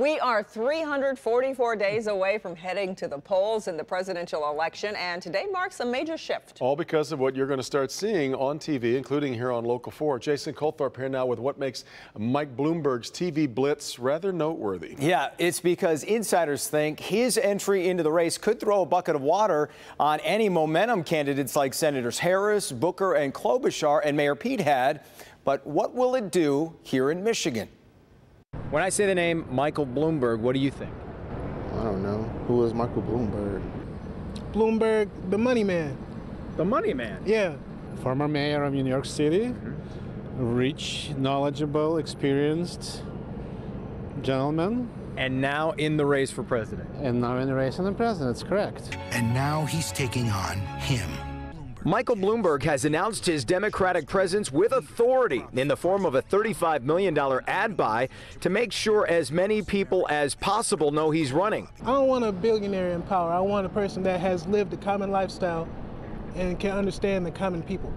we are 344 days away from heading to the polls in the presidential election, and today marks a major shift. All because of what you're going to start seeing on TV, including here on Local 4. Jason Colthorp here now with what makes Mike Bloomberg's TV blitz rather noteworthy. Yeah, it's because insiders think his entry into the race could throw a bucket of water on any momentum candidates like Senators Harris, Booker, and Klobuchar and Mayor Pete had. But what will it do here in Michigan? When I say the name Michael Bloomberg, what do you think? I don't know. Who is Michael Bloomberg? Bloomberg, the money man. The money man. Yeah. Former mayor of New York City, mm-hmm. rich, knowledgeable, experienced gentleman. And now in the race for president. And now in the race for the president, that's correct. And now he's taking on him. Michael Bloomberg has announced his Democratic presence with authority in the form of a $35 million ad buy to make sure as many people as possible know he's running. I don't want a billionaire in power. I want a person that has lived a common lifestyle and can understand the common people.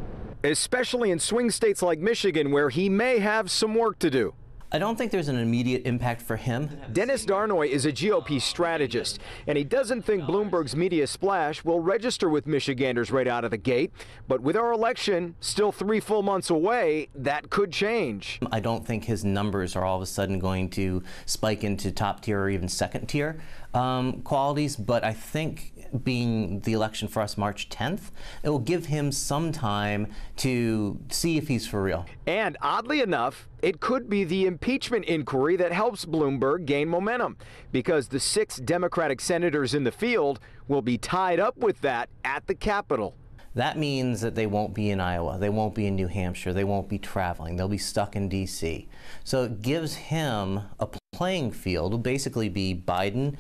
Especially in swing states like Michigan, where he may have some work to do. I don't think there's an immediate impact for him. Dennis Darnoi is a GOP strategist, and he doesn't think Bloomberg's media splash will register with Michiganders right out of the gate. But with our election still three full months away, that could change. I don't think his numbers are all of a sudden going to spike into top tier or even second tier um, qualities, but I think being the election for us March 10th, it will give him some time to see if he's for real. And oddly enough, it could be the impeachment inquiry that helps Bloomberg gain momentum because the six Democratic senators in the field will be tied up with that at the Capitol. That means that they won't be in Iowa, they won't be in New Hampshire, they won't be traveling, they'll be stuck in D.C. So it gives him a playing field. It'll basically be Biden,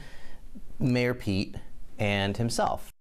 Mayor Pete, and himself.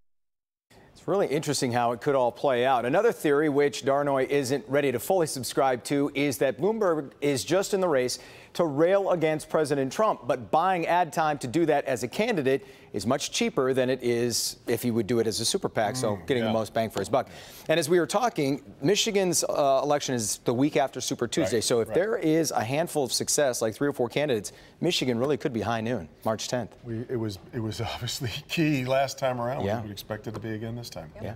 It's really interesting how it could all play out. Another theory, which Darnoi isn't ready to fully subscribe to, is that Bloomberg is just in the race to rail against President Trump. But buying ad time to do that as a candidate is much cheaper than it is if he would do it as a super PAC, so mm, getting yeah. the most bang for his buck. And as we were talking, Michigan's uh, election is the week after Super Tuesday. Right, so if right. there is a handful of success, like three or four candidates, Michigan really could be high noon, March 10th. We, it was it was obviously key last time around. Yeah. We would expect it to be again this time. Yeah. yeah.